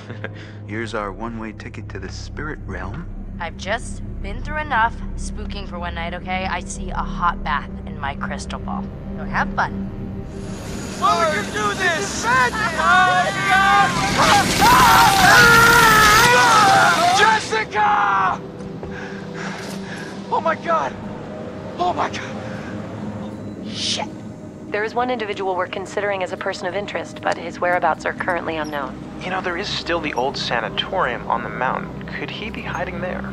Quit. Here's our one-way ticket to the spirit realm. I've just been through enough spooking for one night, okay? I see a hot bath in my crystal ball. So have fun. Oh, we can do this! Jessica! Oh my god! Oh my god! Shit. There is one individual we're considering as a person of interest, but his whereabouts are currently unknown. You know, there is still the old sanatorium on the mountain. Could he be hiding there?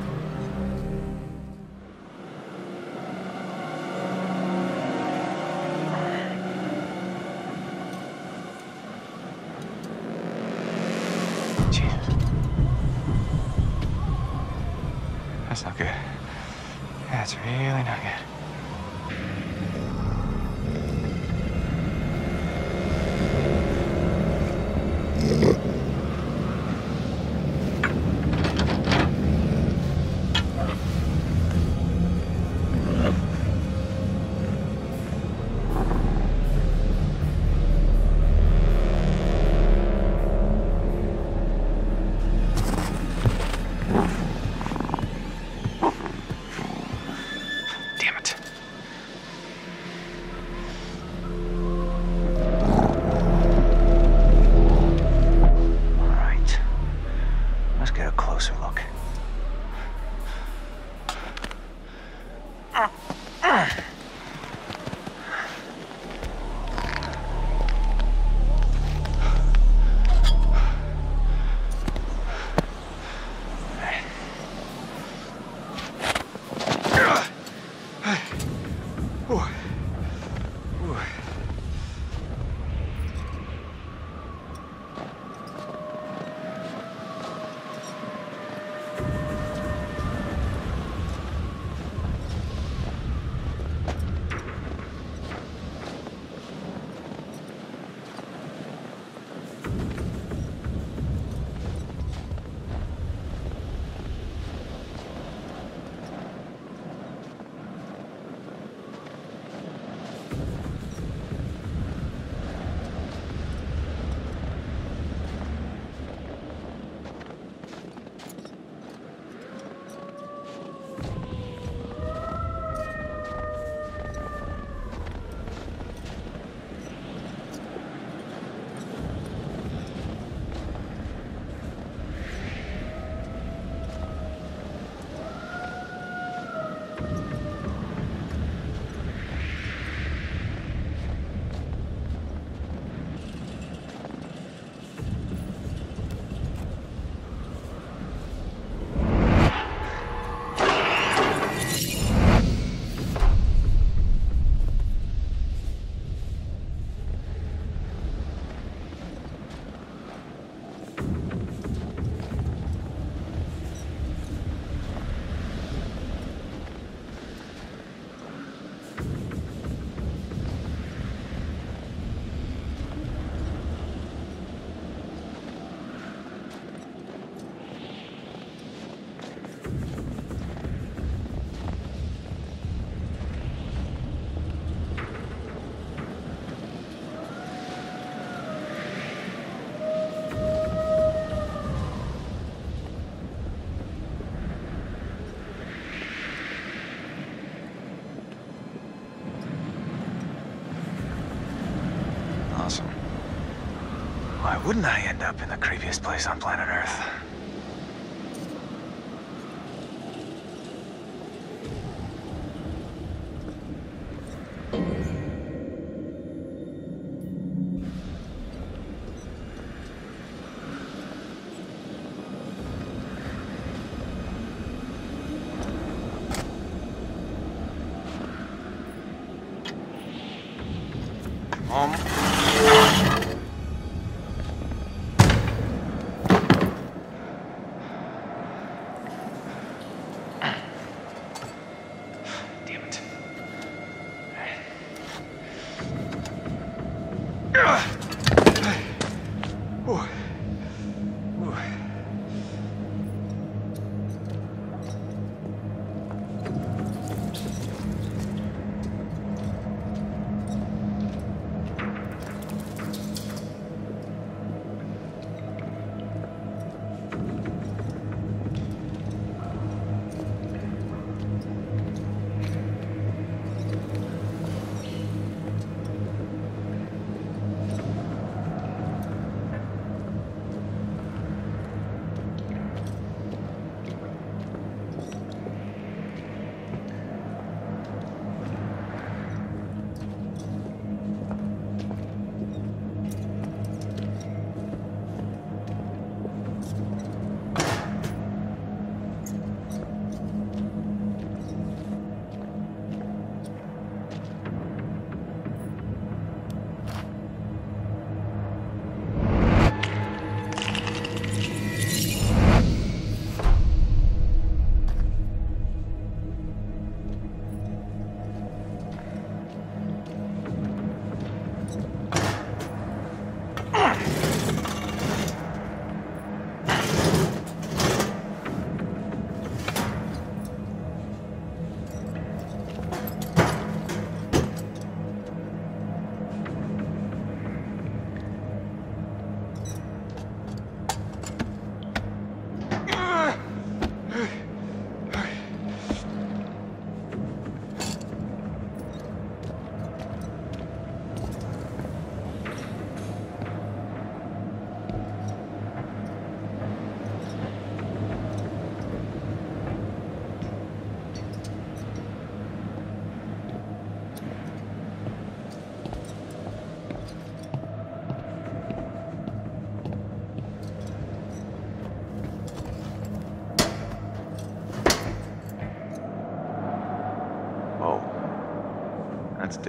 Wouldn't I end up in the creepiest place on planet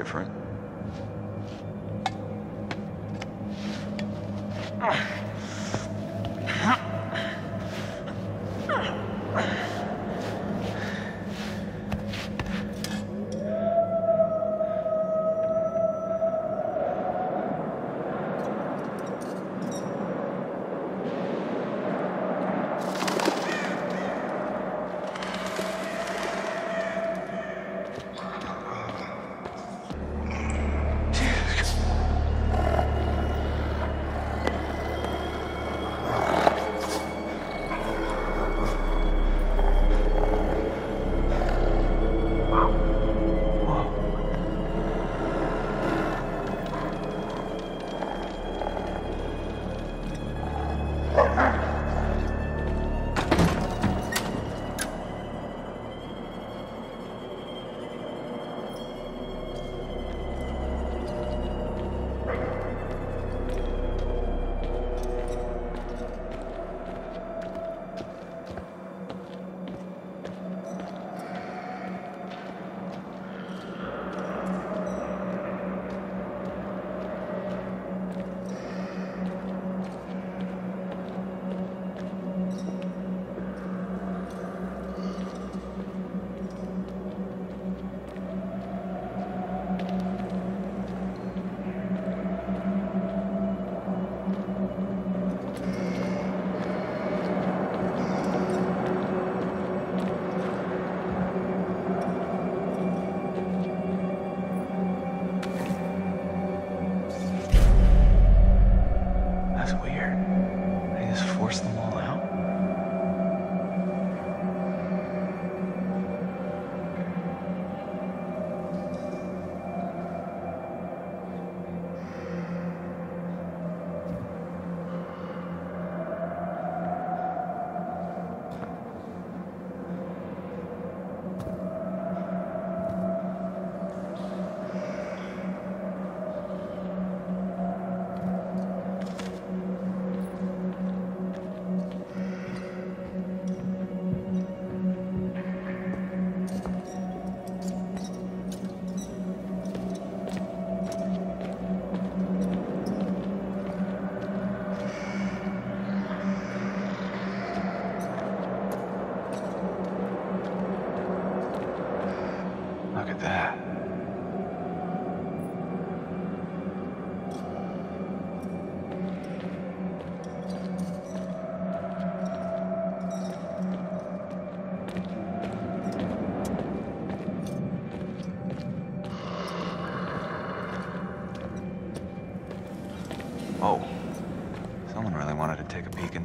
different.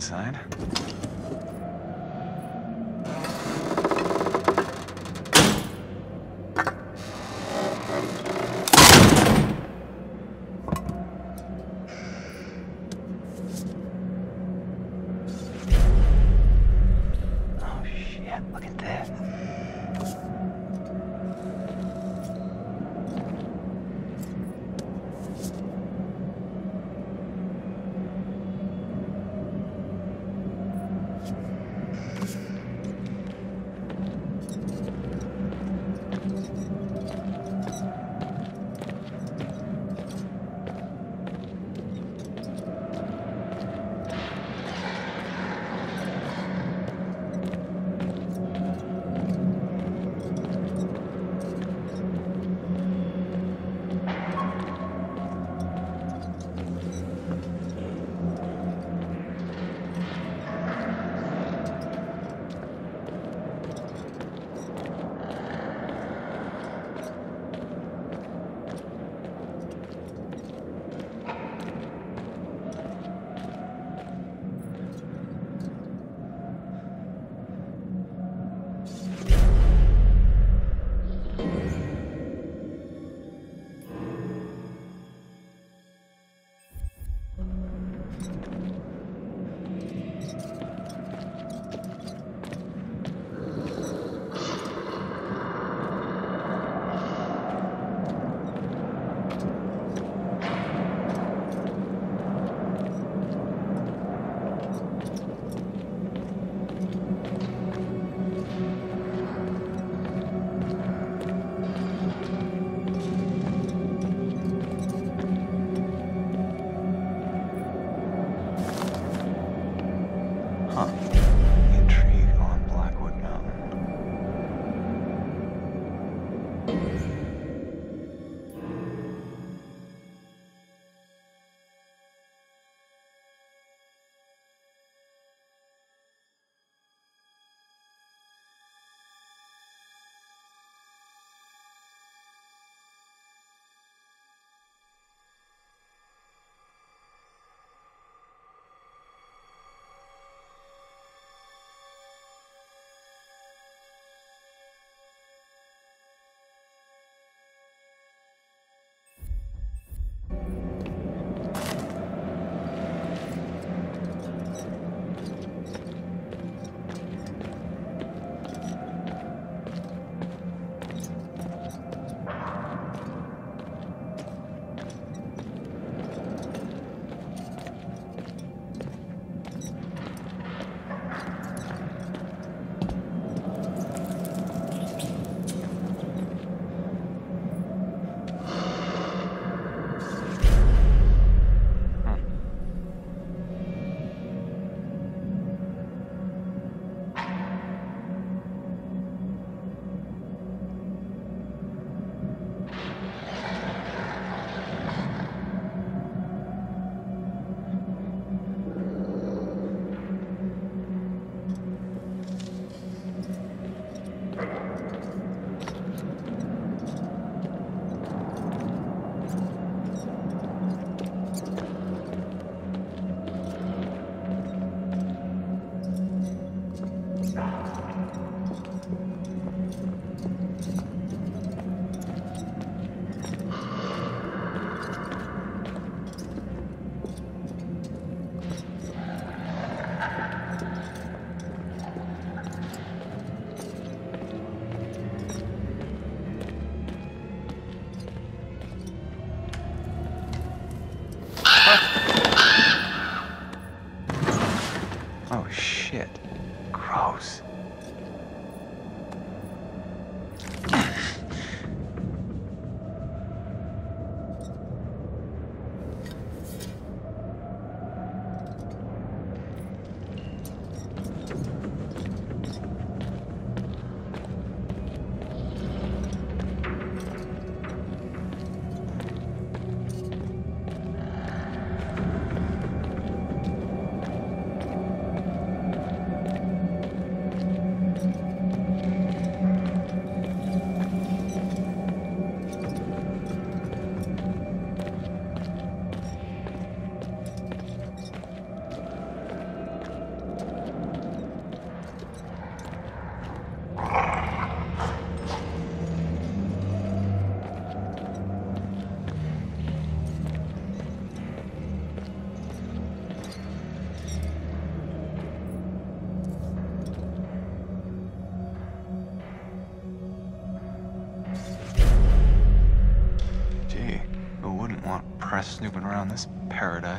Inside. Paradise?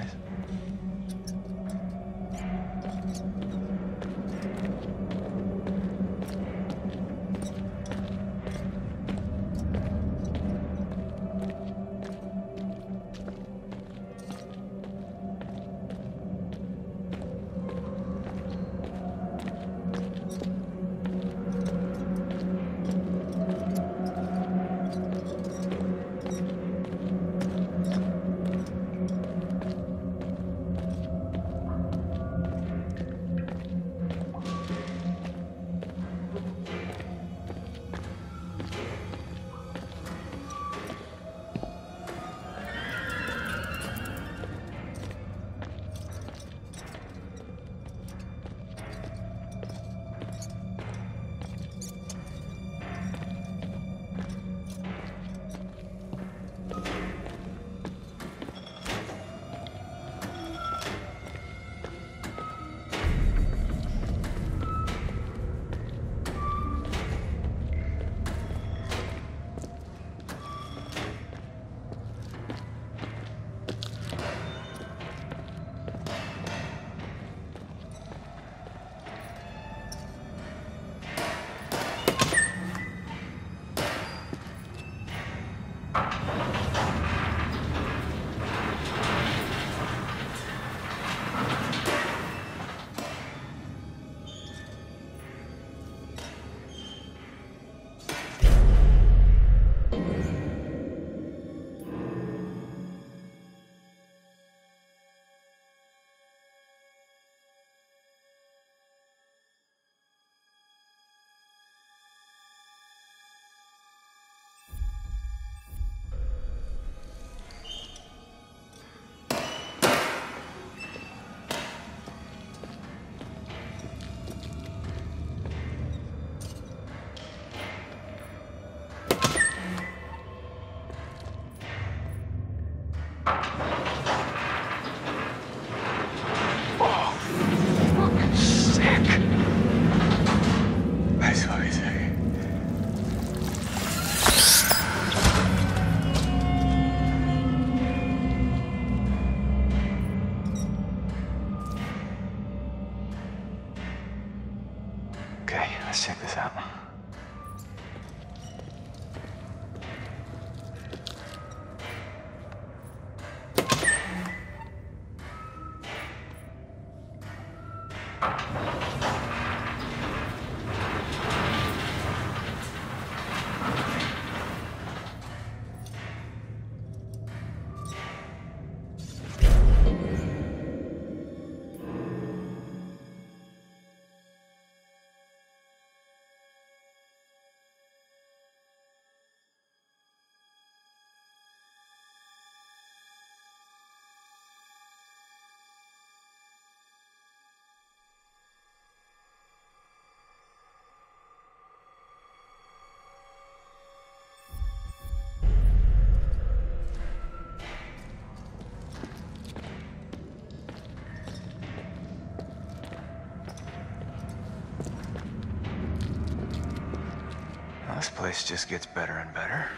Place just gets better and better.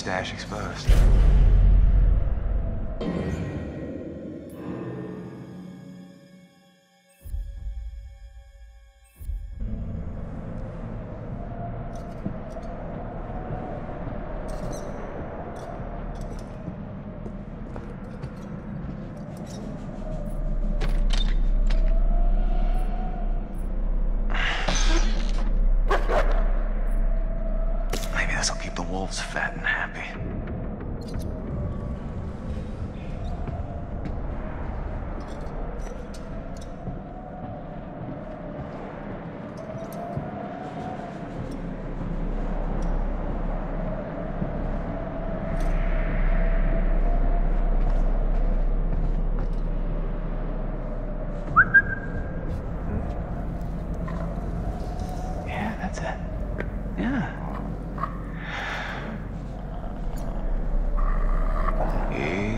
Stash exposed.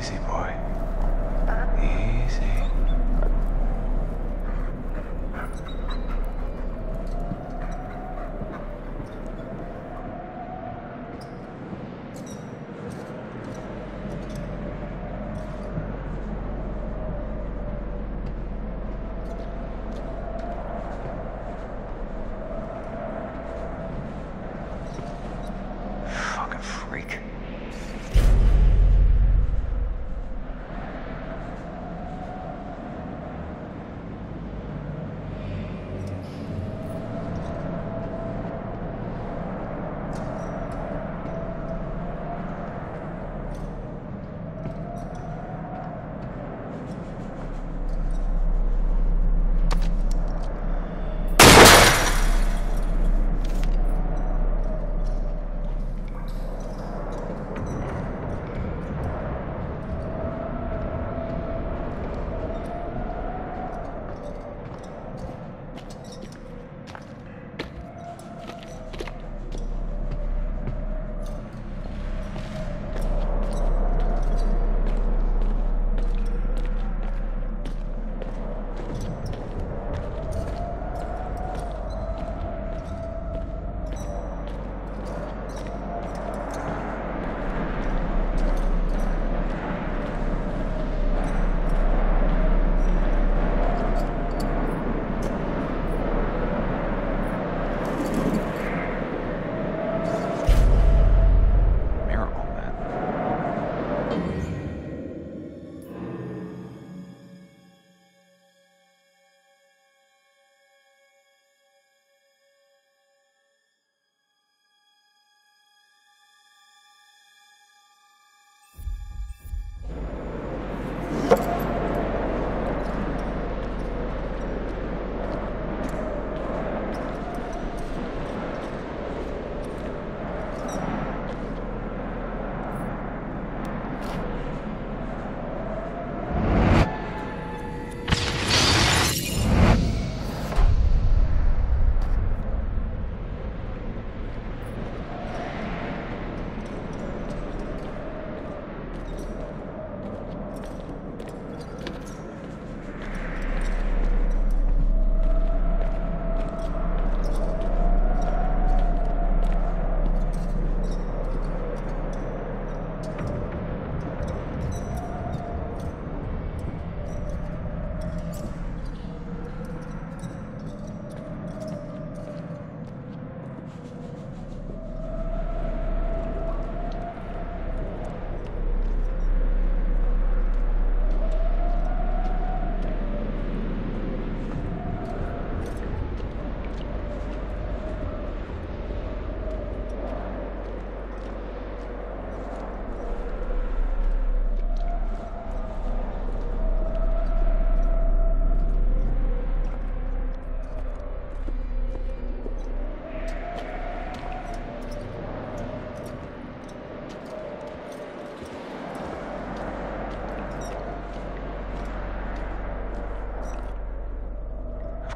Easy, boy.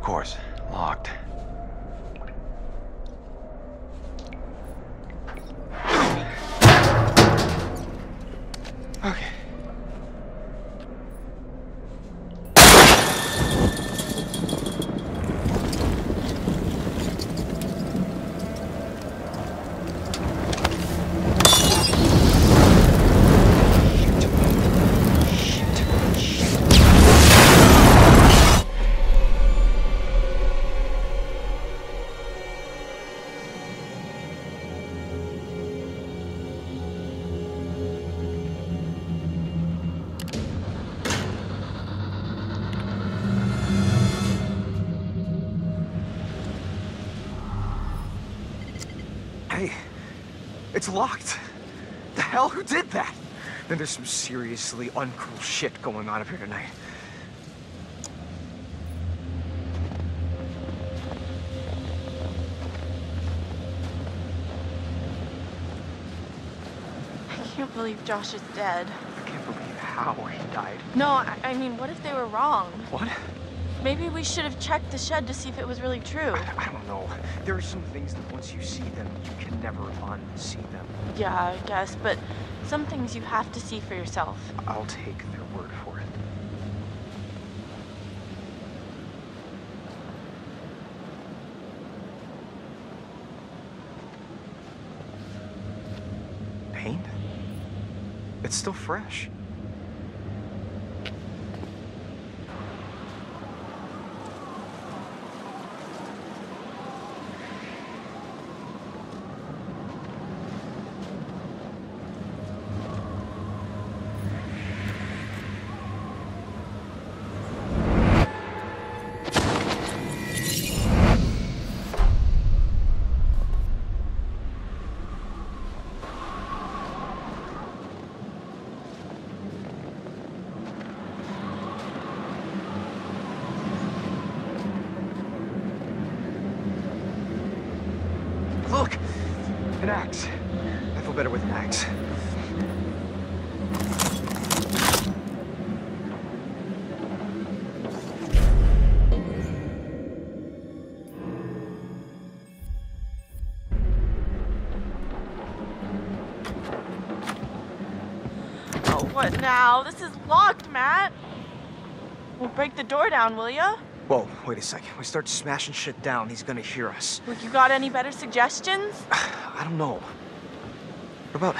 course. Did that? Then there's some seriously uncool shit going on up here tonight. I can't believe Josh is dead. I can't believe how he died. No, I, I mean, what if they were wrong? What? Maybe we should have checked the shed to see if it was really true. I, I don't know. There are some things that once you see them, you can never unsee them. Yeah, I guess, but some things you have to see for yourself. I'll take their word for it. Paint? It's still fresh. Break the door down, will ya? Whoa, wait a second. We start smashing shit down, he's gonna hear us. Well, you got any better suggestions? I don't know. What about...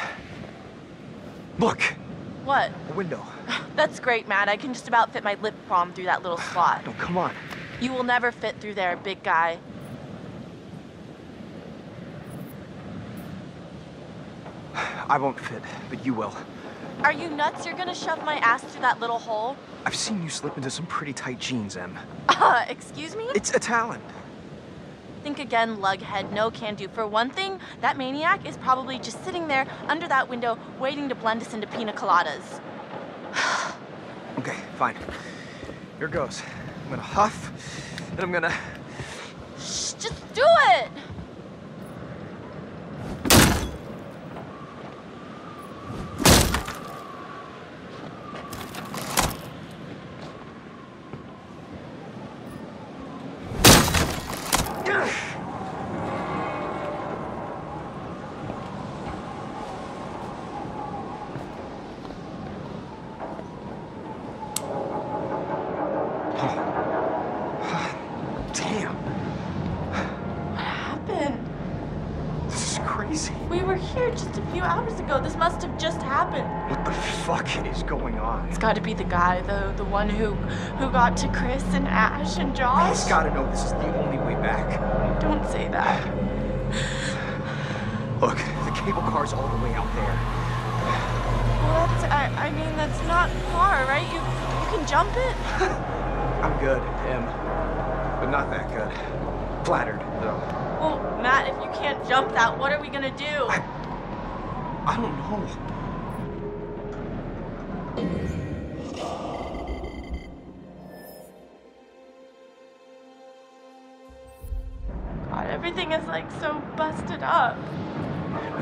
Look! What? A window. That's great, Matt. I can just about fit my lip balm through that little slot. No, come on. You will never fit through there, big guy. I won't fit, but you will. Are you nuts? You're gonna shove my ass through that little hole? I've seen you slip into some pretty tight jeans, Em. Uh, excuse me? It's a talent. Think again, lughead. No can do. For one thing, that maniac is probably just sitting there under that window waiting to blend us into pina coladas. Okay, fine. Here goes. I'm gonna huff, and I'm gonna... Shh, just do it! Damn, What happened? this is crazy. We were here just a few hours ago. This must have just happened. What the fuck is going on? It's got to be the guy, though, the one who who got to Chris and Ash and Josh. He's gotta know this is the only way back. Don't say that. Look, the cable car's all the way out there. Well, that's, I, I mean, that's not far, right? You you can jump it. I'm good, Em. But not that good. Flattered, though. Well, Matt, if you can't jump that, what are we gonna do? I, I don't know.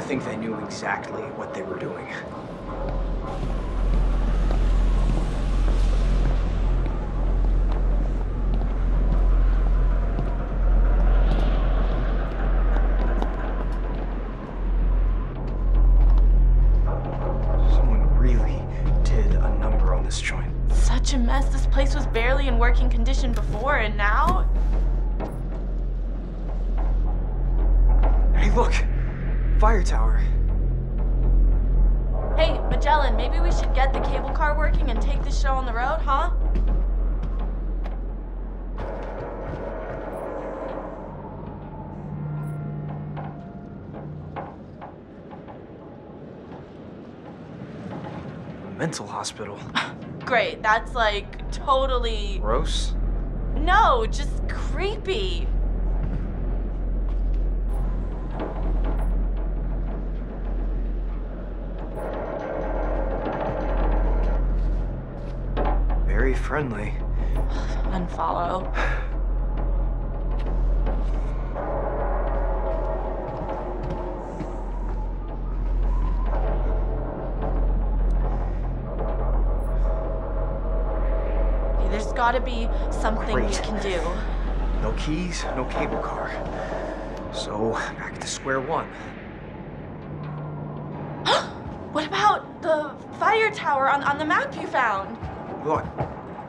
Think they knew exactly what they were doing. Someone really did a number on this joint. Such a mess. This place was barely in working condition before, and now Hey, look! Fire tower. Hey, Magellan, maybe we should get the cable car working and take this show on the road, huh? Mental hospital. Great, that's like totally. Gross? No, just creepy. Friendly. Unfollow. Okay, There's gotta be something we can do. No keys, no cable car. So, back to square one. What about the fire tower on, on the map you found? Look,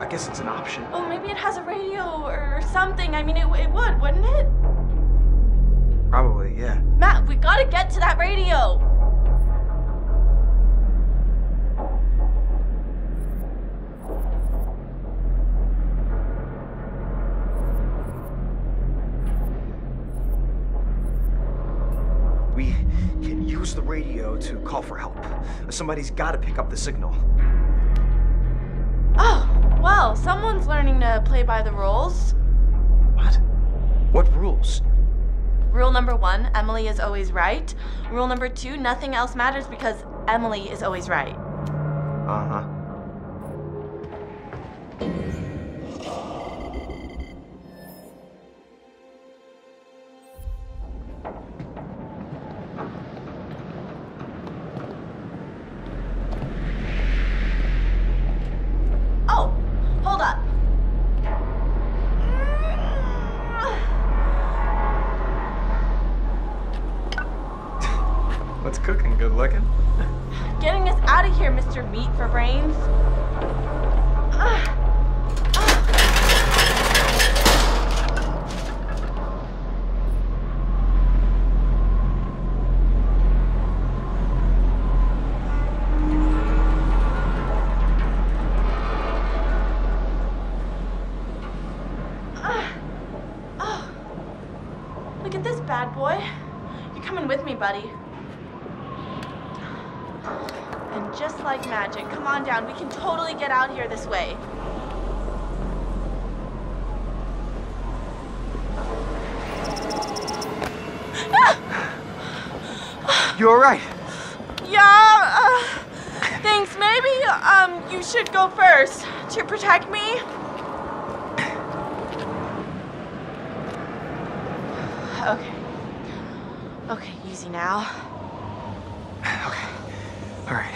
I guess it's an option. Oh, maybe it has a radio or something. I mean, it, it would, wouldn't it? Probably, yeah. Matt, we gotta get to that radio. We can use the radio to call for help. Somebody's gotta pick up the signal. Well, someone's learning to play by the rules. What? What rules? Rule number one Emily is always right. Rule number two nothing else matters because Emily is always right. Uh huh. Alright.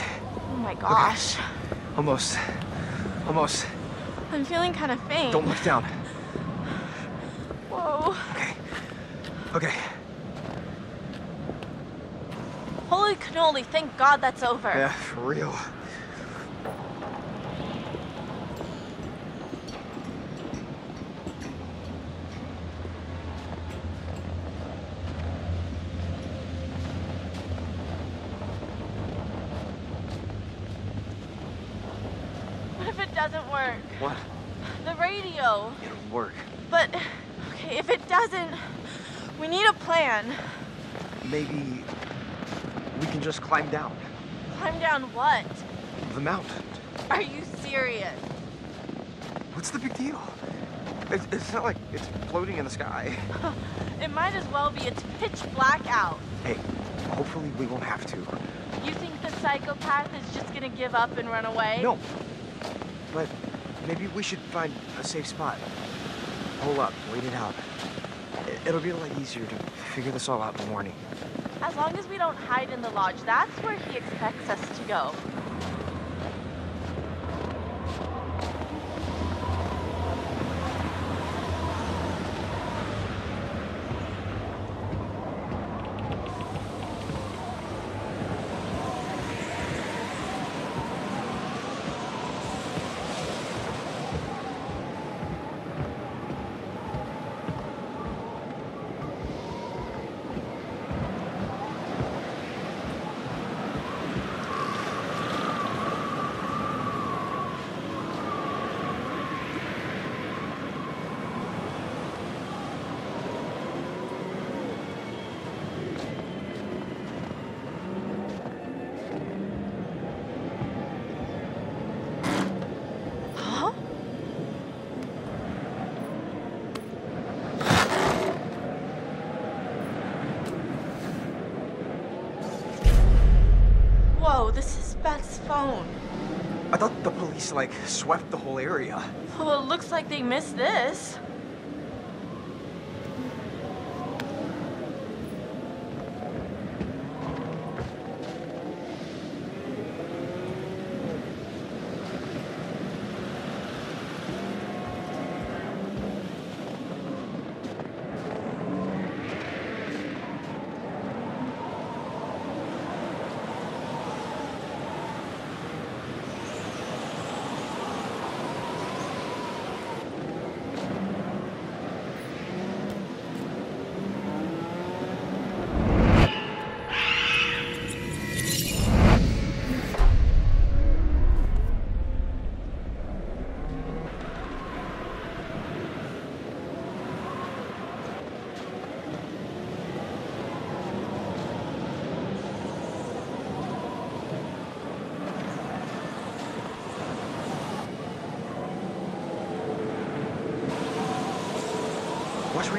Oh my gosh. Almost. Almost. I'm feeling kind of faint. Don't look down. Whoa. Okay. Okay. Holy cannoli, thank God that's over. Yeah, for real. What if it doesn't work? What? The radio. It'll work. But, okay, if it doesn't, we need a plan. Maybe we can just climb down Climb down what? the mountain. Are you serious? What's the big deal? It's, it's not like it's floating in the sky. It might as well be. It's pitch black out. Hey, hopefully we won't have to. You think the psychopath is just gonna give up and run away? No. But maybe we should find a safe spot. Hole up, wait it out. It'll be a lot easier to figure this all out in the morning. As long as we don't hide in the lodge, that's where he expects us to go. Huh? Whoa, this is Beth's phone. I like, swept the whole area. Well, it looks like they missed this.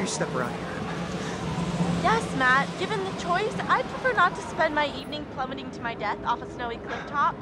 Step around here. Yes, Matt. Given the choice, I'd prefer not to spend my evening plummeting to my death off a snowy cliff top.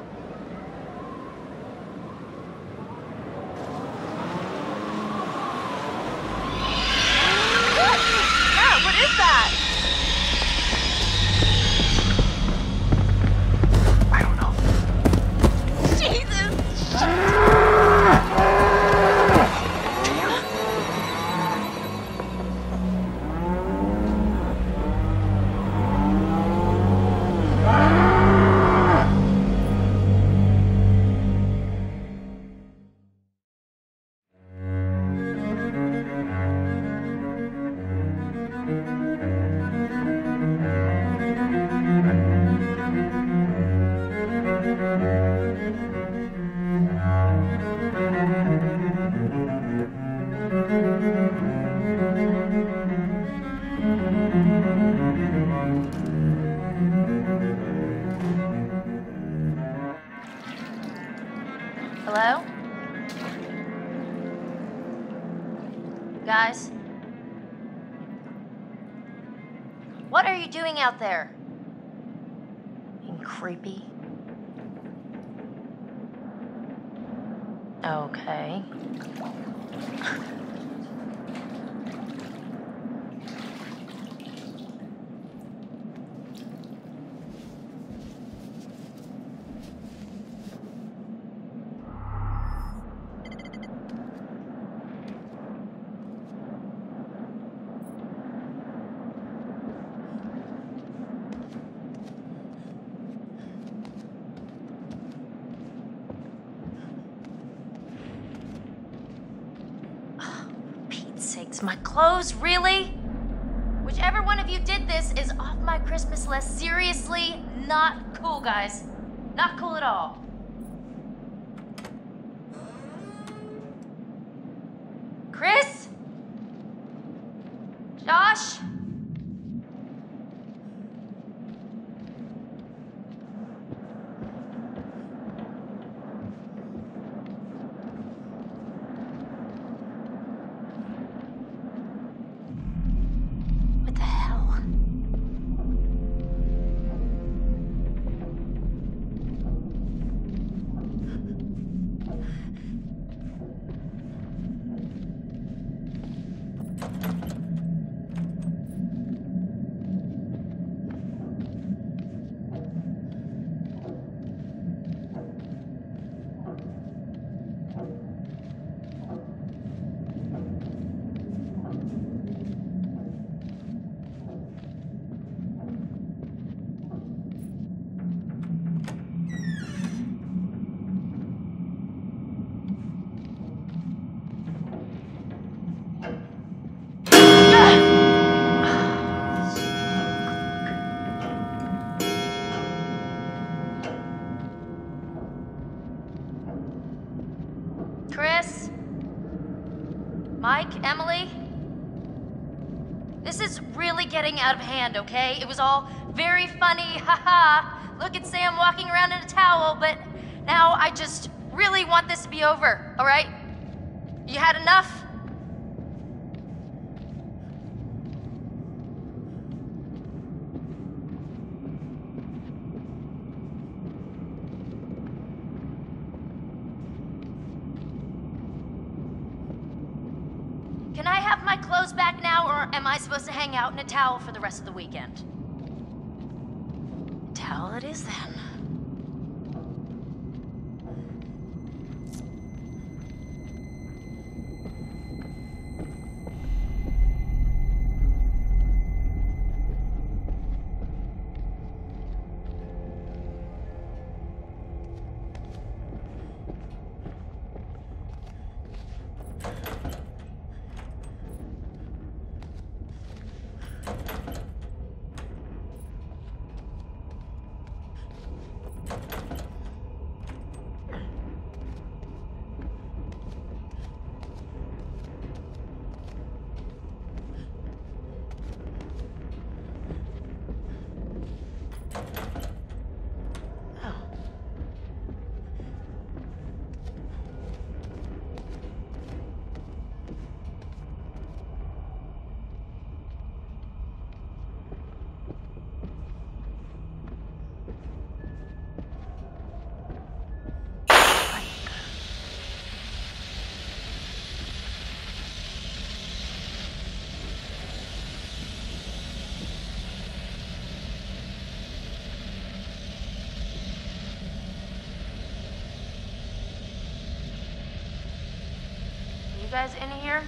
Sakes, my clothes, really? Whichever one of you did this is off my Christmas list. Seriously, not cool, guys. Not cool at all. okay? It was all very funny, haha. Look at Sam walking around in a towel, but now I just really want this to be over, all right? You had enough? supposed out in a towel for the rest of the weekend? Towel it is then. Guys in here?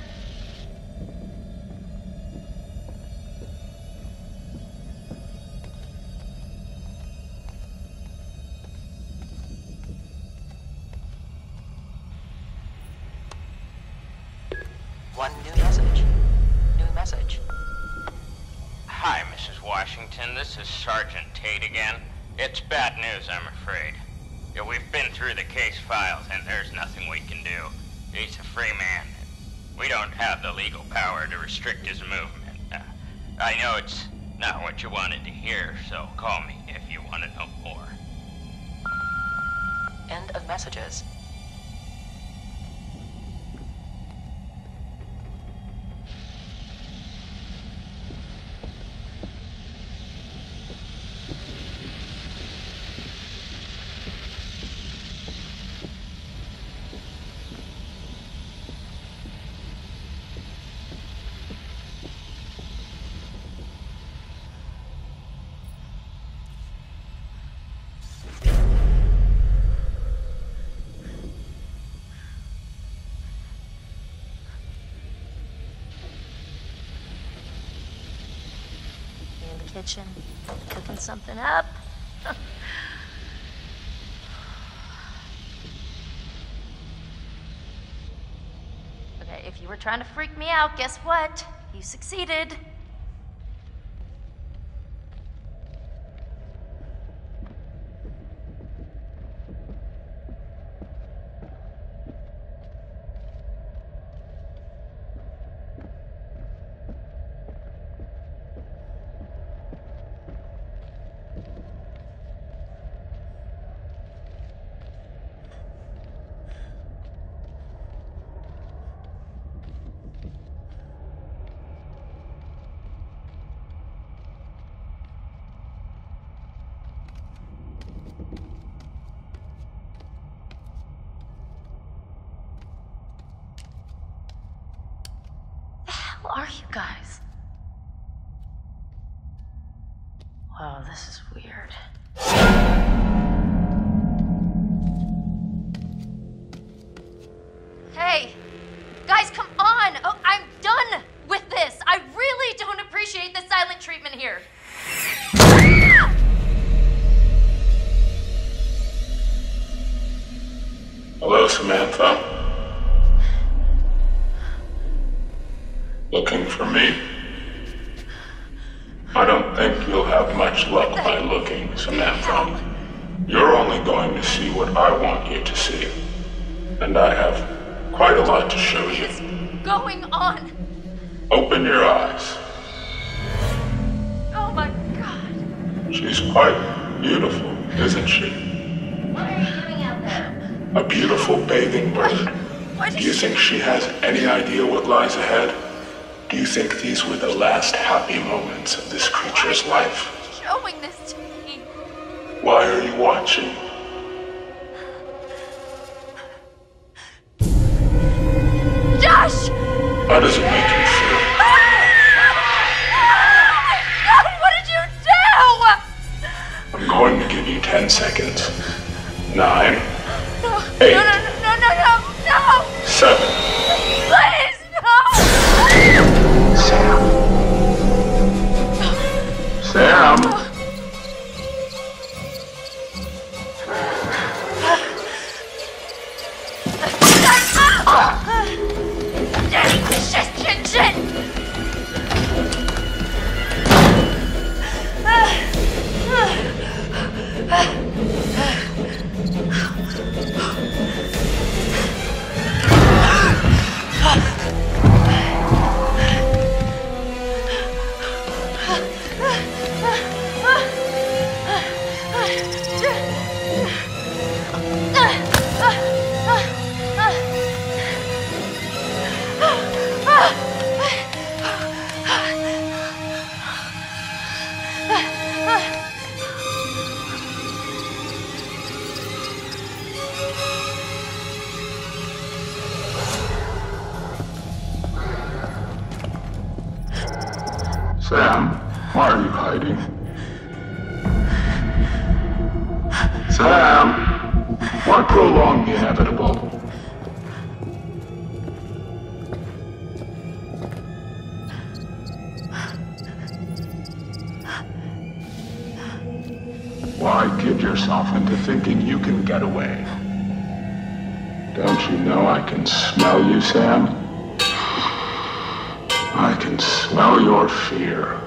One new message. New message. Hi, Mrs. Washington. This is Sergeant Tate again. It's bad news, I'm afraid. Yeah, we've been through the case files, and there's nothing we can do. He's a free man. We don't have the legal power to restrict his movement. Uh, I know it's not what you wanted to hear, so call me if you want to know more. End of messages. Kitchen, cooking something up? okay, if you were trying to freak me out, guess what? You succeeded. The hell are you guys? minutes of this creature's Why life. Showing this to me. Why are you watching? Josh! How does it make you feel? I'm going to give you ten seconds. Nine. No, eight, no, no, no, no, no, no! Seven. Why kid yourself into thinking you can get away? Don't you know I can smell you, Sam? I can smell your fear.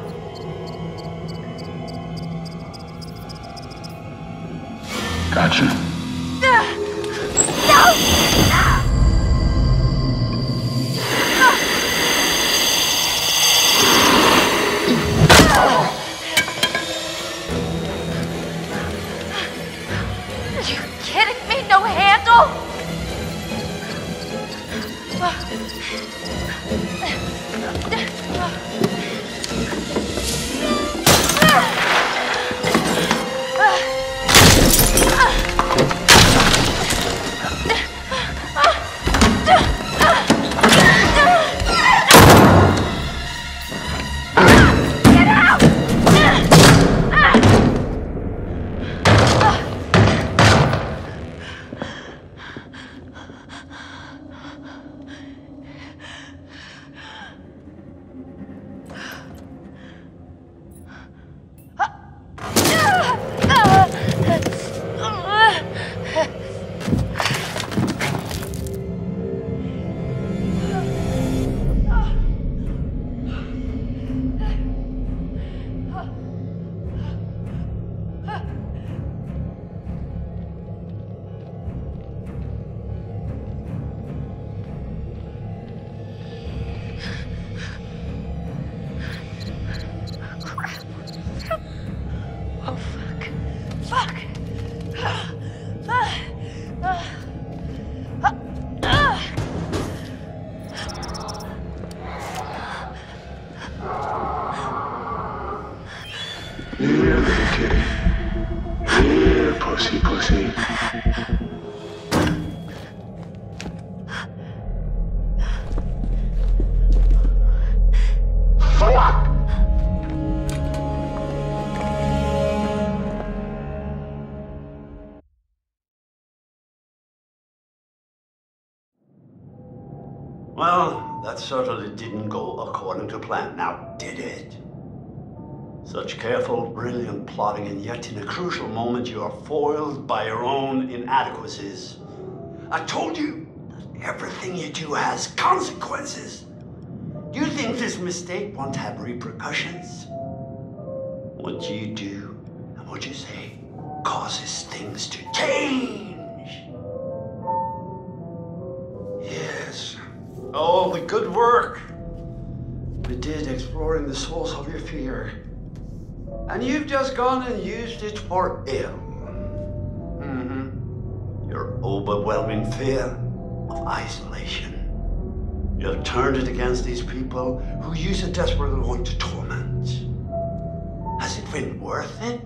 Gotcha. That certainly didn't go according to plan, now did it? Such careful, brilliant plotting, and yet in a crucial moment you are foiled by your own inadequacies. I told you that everything you do has consequences. Do you think this mistake won't have repercussions? What you do and what you say causes things to change. The good work we did exploring the source of your fear. And you've just gone and used it for ill. Mm-hmm. Your overwhelming fear of isolation. You have turned it against these people who you so desperately want to torment. Has it been worth it?